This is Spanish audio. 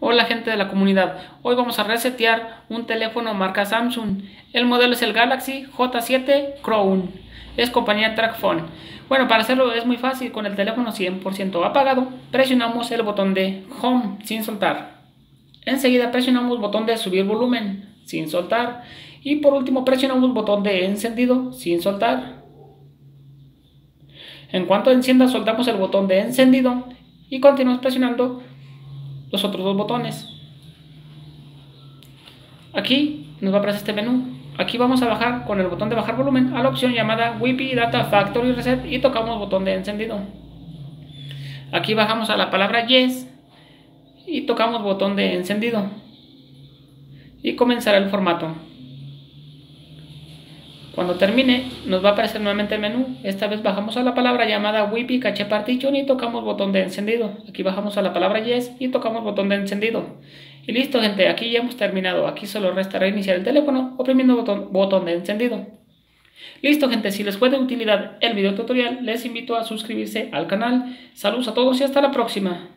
Hola gente de la comunidad, hoy vamos a resetear un teléfono marca Samsung. El modelo es el Galaxy J7 Crown, es compañía Trackphone. Bueno, para hacerlo es muy fácil, con el teléfono 100% apagado, presionamos el botón de Home sin soltar. Enseguida presionamos el botón de subir volumen sin soltar. Y por último presionamos el botón de encendido sin soltar. En cuanto encienda soltamos el botón de encendido y continuamos presionando los otros dos botones. Aquí nos va a aparecer este menú. Aquí vamos a bajar con el botón de bajar volumen a la opción llamada Wi-Fi Data Factory Reset y tocamos botón de encendido. Aquí bajamos a la palabra Yes y tocamos botón de encendido. Y comenzará el formato. Cuando termine, nos va a aparecer nuevamente el menú. Esta vez bajamos a la palabra llamada Wi-Fi Cache Partition y tocamos botón de encendido. Aquí bajamos a la palabra Yes y tocamos botón de encendido. Y listo, gente, aquí ya hemos terminado. Aquí solo resta reiniciar el teléfono oprimiendo botón, botón de encendido. Listo, gente, si les fue de utilidad el video tutorial, les invito a suscribirse al canal. Saludos a todos y hasta la próxima.